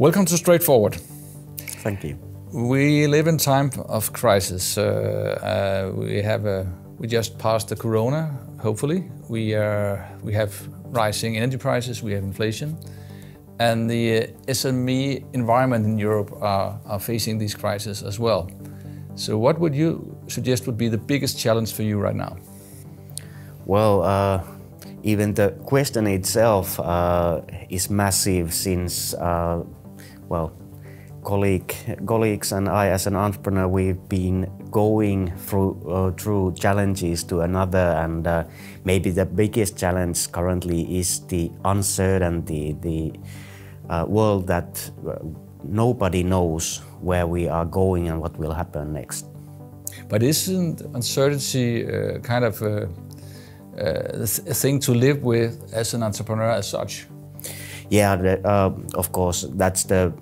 Welcome to Straightforward. Thank you. We live in time of crisis. Uh, uh, we have a, we just passed the corona. Hopefully, we are we have rising energy prices. We have inflation, and the uh, SME environment in Europe are, are facing these crises as well. So, what would you suggest would be the biggest challenge for you right now? Well, uh, even the question itself uh, is massive since uh, well, colleague, colleagues and I as an entrepreneur, we've been going through, uh, through challenges to another and uh, maybe the biggest challenge currently is the uncertainty, the uh, world that uh, nobody knows where we are going and what will happen next. But isn't uncertainty uh, kind of a, a, thing to live with as an entrepreneur as such? Yeah, the, uh, of course, that's the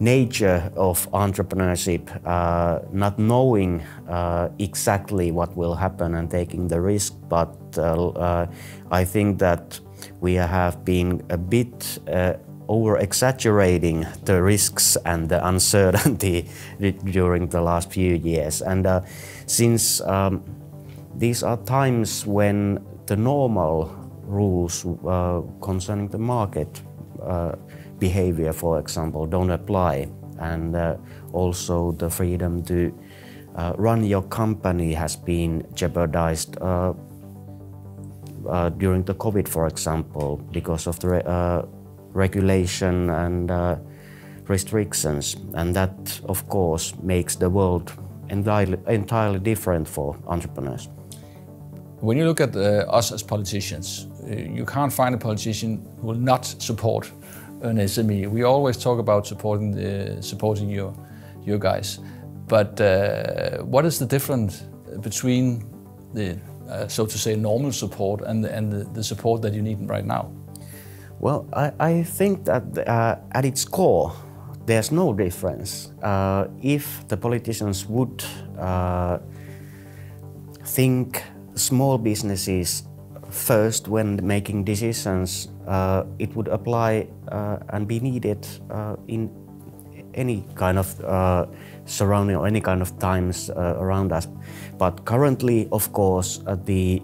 nature of entrepreneurship, uh, not knowing uh, exactly what will happen and taking the risk. But uh, uh I think that we have been a bit uh, over exaggerating the risks and the uncertainty during the last few years. And uh, since um, these are times when the normal rules concerning the market uh, behavior, for example, don't apply. And uh, also the freedom to uh, run your company has been jeopardized uh, uh, during the COVID, for example, because of the uh, regulation and restrictions. And that, of course, makes the world entirely, entirely different for entrepreneurs. When you look at us as politicians, you can't find a politician who will not support an SME. We always talk about supporting the, supporting your your guys, but uh, what is the difference between the uh, so to say normal support and the, and the, the, support that you need right now? Well, I, I think that uh, at its core, there's no difference. Uh, if the politicians would uh, think small businesses first when making decisions, uh, it would apply uh, and be needed uh, in any kind of uh, surrounding or any kind of times uh, around us. But currently, of course, uh, the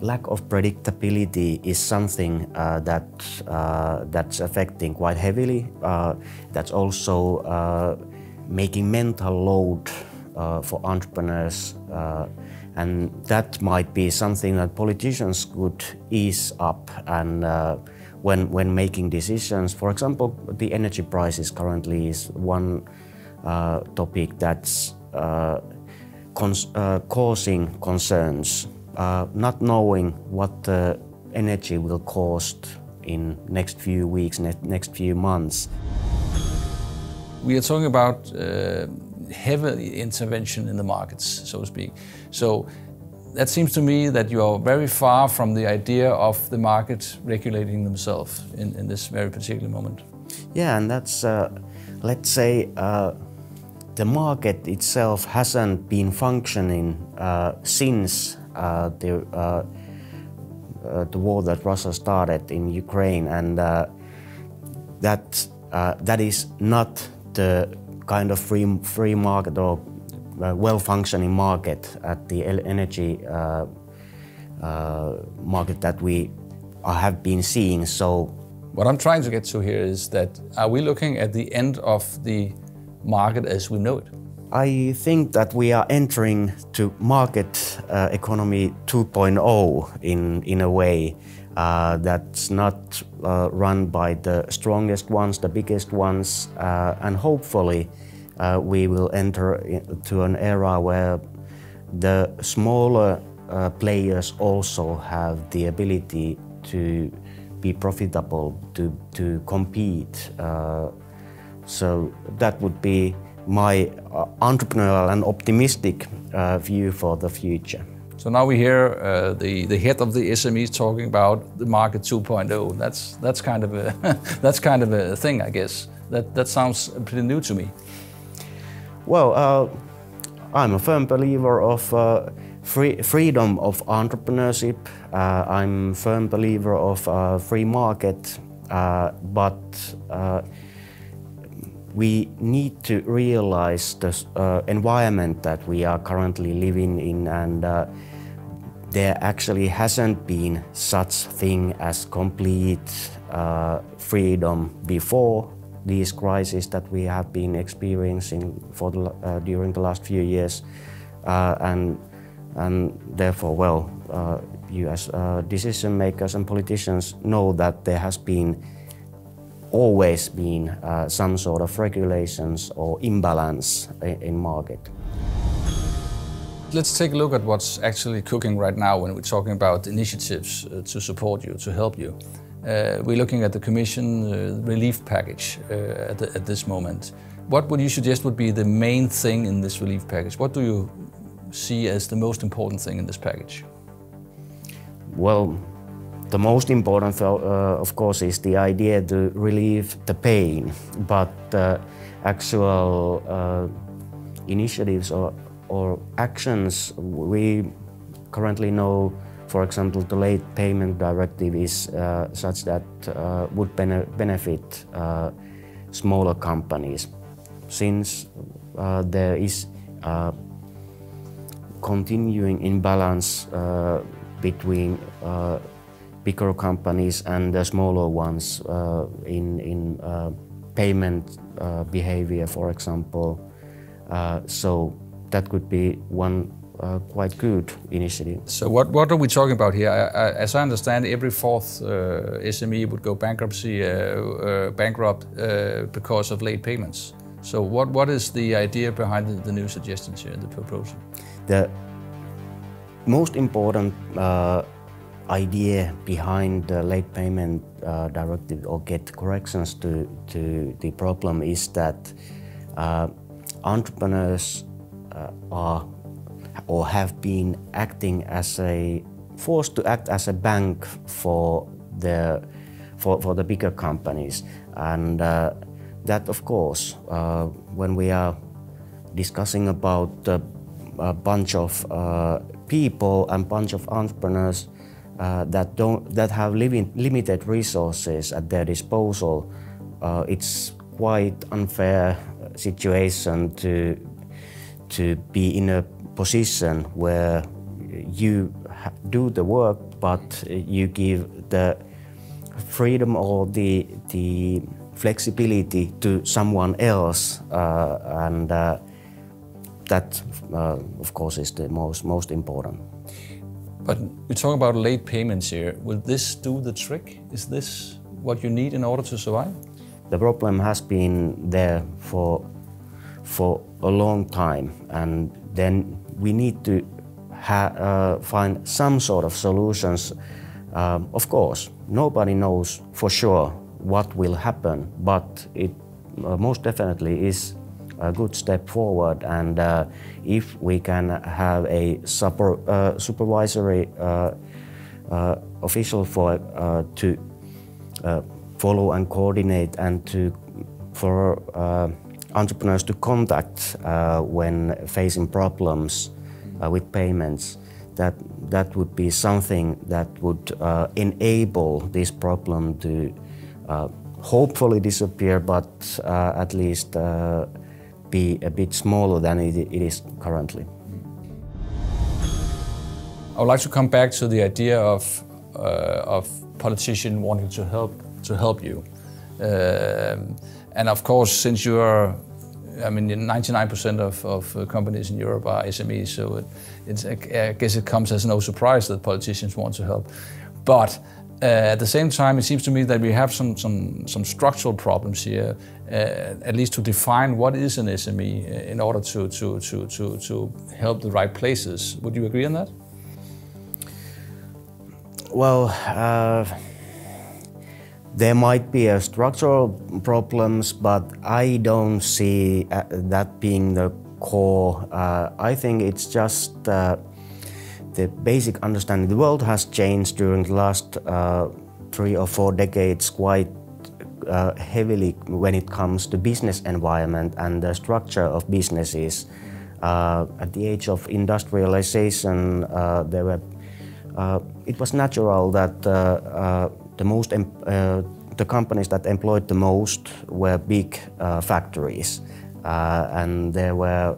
lack of predictability is something that that's affecting quite heavily. that's also making mental load for entrepreneurs and that might be something that politicians could ease up and uh, when, when making decisions. For example, the energy prices currently is one uh, topic that's uh, cons uh, causing concerns. Uh, not knowing what the energy will cost in next few weeks, ne next few months. We are talking about uh, heavy intervention in the markets, so to speak. So that seems to me that you are very far from the idea of the market regulating themselves in, in this very particular moment. Yeah, and that's, uh, let's say, uh, the market itself hasn't been functioning uh, since uh, the, uh, uh, the war that Russia started in Ukraine, and that, that is not the kind of free, free market or uh, well-functioning market at the energy uh, uh, market that we have been seeing. So, what I'm trying to get to here is that are we looking at the end of the market as we know it? I think that we are entering to market uh, economy 2.0 in in a way uh, that's not uh, run by the strongest ones, the biggest ones, and hopefully uh, we will enter to an era where the smaller uh, players also have the ability to be profitable, to, to compete. Uh, so that would be my uh, entrepreneurial and optimistic uh, view for the future. So now we hear uh, the the head of the SMEs talking about the market 2.0. That's that's kind of a that's kind of a thing, I guess. That that sounds pretty new to me. Well, uh, I'm a firm believer of uh, free, freedom of entrepreneurship. Uh, I'm a firm believer of uh, free market, uh, but uh, we need to realize the uh, environment that we are currently living in and uh, there actually hasn't been such thing as complete uh, freedom before these crises that we have been experiencing for the, uh, during the last few years. Uh, and and therefore well uh, you as decision makers and politicians know that there has been always been uh, some sort of regulations or imbalance in, in market. Let's take a look at what's actually cooking right now when we're talking about initiatives uh, to support you, to help you. Uh, we're looking at the Commission uh, relief package uh, at, the, at, this moment. What would you suggest would be the main thing in this relief package? What do you see as the most important thing in this package? Well, the most important, uh, of course, is the idea to relieve the pain, but uh, actual uh, initiatives or, or actions we currently know for example, the late payment directive is uh, such that uh, would bene benefit uh, smaller companies. Since there is continuing imbalance between bigger companies and the smaller ones uh, in, in uh, payment uh, behavior, for example. so that could be one uh, quite good initiative. So what, what are we talking about here? I, I, as I understand, every fourth uh, SME would go bankruptcy, uh, bankrupt because of late payments. So what, what is the idea behind the, the new suggestions here, the proposal? The most important idea behind the late payment uh, directive or get corrections to, to the problem is that uh, entrepreneurs uh, are or have been acting as a forced to act as a bank for the for, for the bigger companies. And uh, that of course uh, when we are discussing about a bunch of uh, people and bunch of entrepreneurs uh, that don't that have limited resources at their disposal, uh, it's quite unfair situation to to be in a position where you do the work, but you give the freedom or the the flexibility to someone else, uh, and uh, that, uh, of course, is the most most important. But we talk about late payments here. Will this do the trick? Is this what you need in order to survive? The problem has been there for for a long time, and then we need to uh, find some sort of solutions. Um, of course, nobody knows for sure what will happen, but it uh, most definitely is a good step forward. And uh, if we can have a super, uh, supervisory uh, uh official for uh, to uh, follow and coordinate and to for entrepreneurs to contact when facing problems with payments, that that would be something that would enable this problem to hopefully disappear, but at least be a bit smaller than it, it is currently. I would like to come back to the idea of uh, of politician wanting to help to help you, um, and of course, since you are, I mean, 99% of, of companies in Europe are SMEs, so it, I guess it comes as no surprise that politicians want to help, but. Uh, at the same time, it seems to me that we have some, some, some structural problems here, uh, at least to define what is an SME uh, in order to, to, to, to, to help the right places. Would you agree on that? Well, uh, there might be a structural problems, but I don't see uh, that being the core. Uh, I think it's just the basic understanding. The world has changed during the last uh, three or four decades quite uh, heavily when it comes to business environment and the structure of businesses. Uh, at the age of industrialization, uh, there were, uh, it was natural that uh, the most the companies that employed the most were big factories, and there were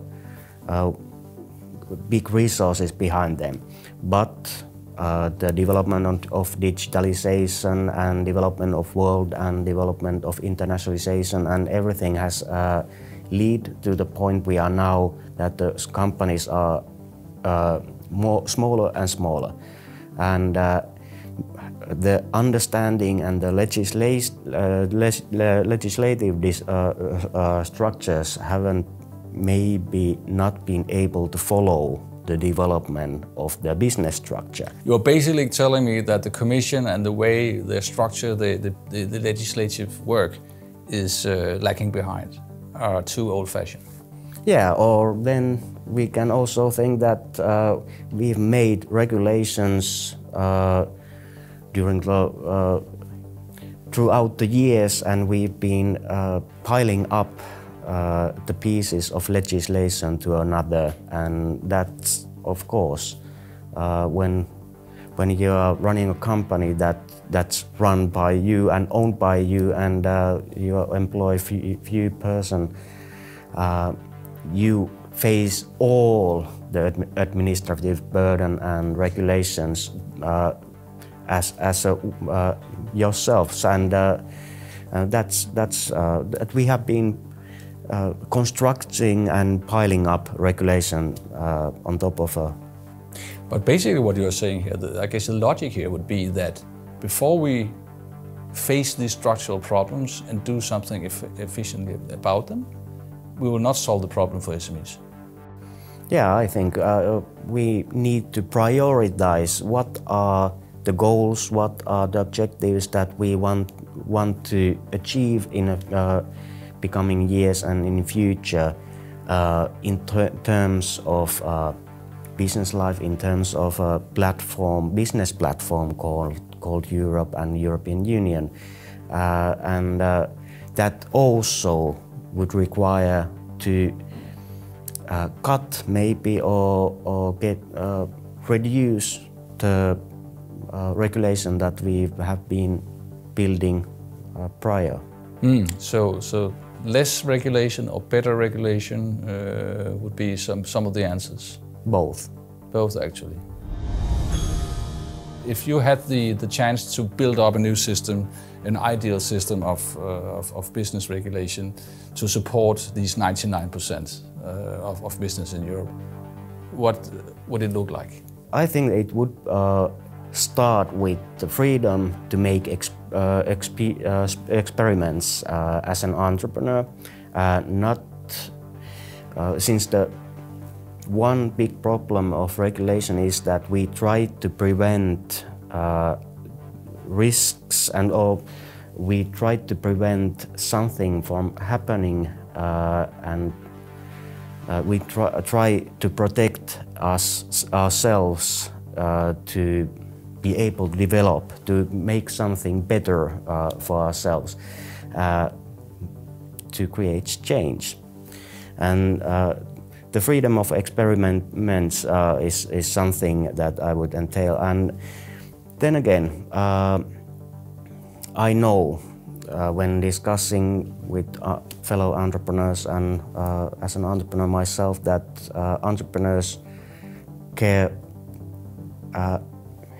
big resources behind them. But uh, the development of digitalization and development of world and development of internationalization and everything has uh, to the point we are now that the companies are uh, more smaller and smaller. And uh, the understanding and the uh, legislative uh, structures haven't maybe not been able to follow the development of their business structure. You're basically telling me that the Commission and the way they structure the, the, the legislative work is uh, lacking behind, are too old-fashioned. Yeah, or then we can also think that uh, we've made regulations uh, during the uh, throughout the years, and we've been uh, piling up uh, the pieces of legislation to another, and that's of course uh, when when you are running a company that that's run by you and owned by you, and uh, you employ few, few person, uh, you face all the administrative burden and regulations uh, as as a, yourselves, and that's that's that we have been uh, constructing and piling up regulation uh, on top of a. But basically, what you're saying here, the, I guess the logic here would be that before we face these structural problems and do something efficiently about them, we will not solve the problem for SMEs. Yeah, I think uh, we need to prioritize what are the goals, what are the objectives that we want want to achieve in a uh, becoming years and in future uh, in ter terms of uh, business life, in terms of a platform, business platform called, called Europe and European Union. Uh, and uh, that also would require to uh, cut maybe or, or get uh, reduce the regulation that we have been building prior. Mm, so, so less regulation or better regulation uh, would be some, some of the answers? Both. Both, actually. If you had the, the chance to build up a new system, an ideal system of, uh, of, of, business regulation to support these 99% uh, of, of business in Europe, what would it look like? I think it would uh, start with the freedom to make exp uh, experiments uh, as an entrepreneur, uh, not uh, since the one big problem of regulation is that we try to prevent uh, risks and or we try to prevent something from happening and we try, try to protect us ourselves to be able to develop, to make something better uh, for ourselves, uh, to create change. And uh, the freedom of experiments uh, is, is something that I would entail. And then again, uh, I know uh, when discussing with fellow entrepreneurs and as an entrepreneur myself that entrepreneurs care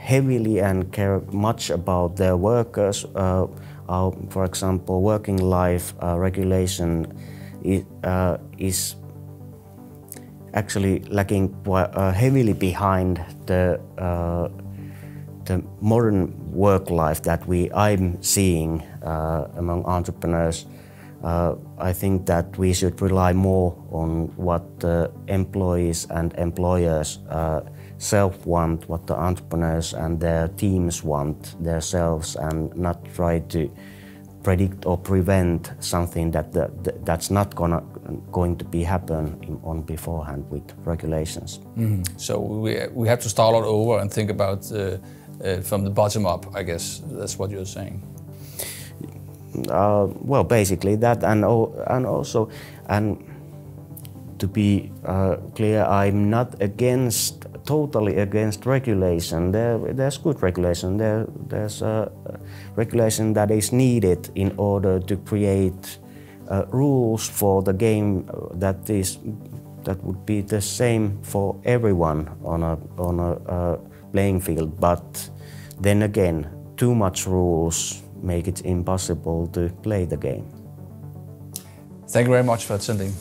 heavily and care much about their workers. Uh, uh, for example, working life uh, regulation is, uh, is, actually lagging uh, heavily behind the uh, the modern work life that we I'm seeing among entrepreneurs. I think that we should rely more on what employees and employers self want, what the entrepreneurs and their teams want themselves, and not try to predict or prevent something that the, that's not gonna going to be happen in, on beforehand with regulations. Mm. So we we have to start all over and think about uh, uh, from the bottom up. I guess that's what you're saying. Uh, well, basically that, and and also and to be uh, clear, I'm not against totally against regulation. There, there's good regulation. There, there's a regulation that is needed in order to create uh, rules for the game that is that would be the same for everyone on a on a uh, playing field. But then again, too much rules make it impossible to play the game. Thank you very much for attending.